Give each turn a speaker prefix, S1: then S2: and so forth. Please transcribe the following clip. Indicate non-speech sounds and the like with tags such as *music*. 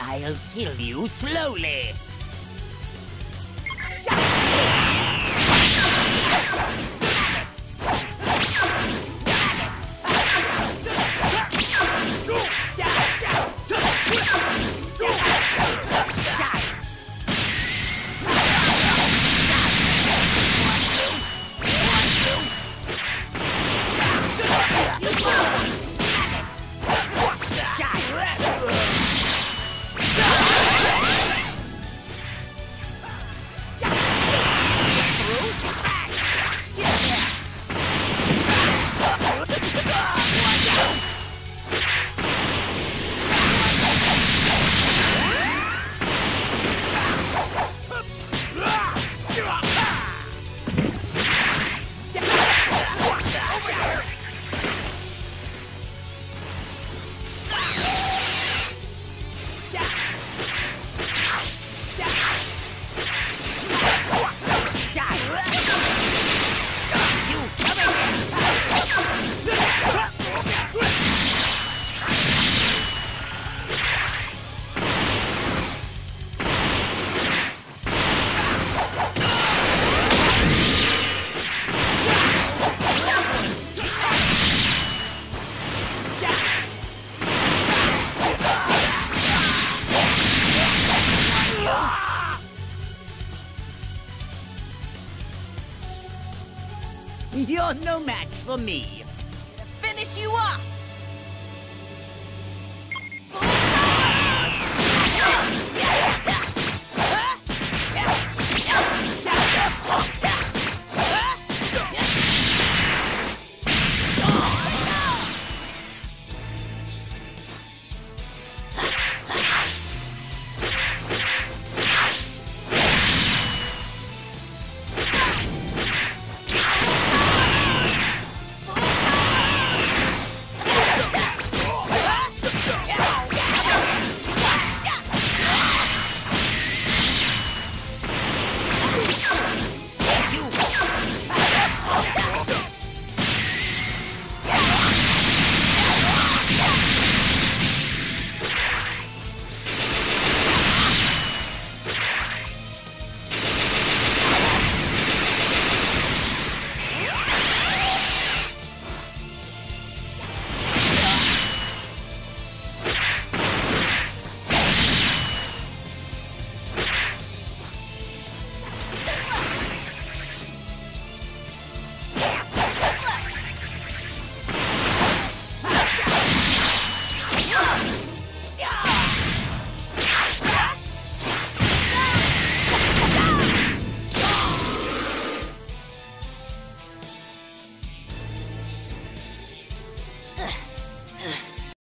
S1: I'll kill you slowly. *laughs* You're no match for me.
S2: Finish you off!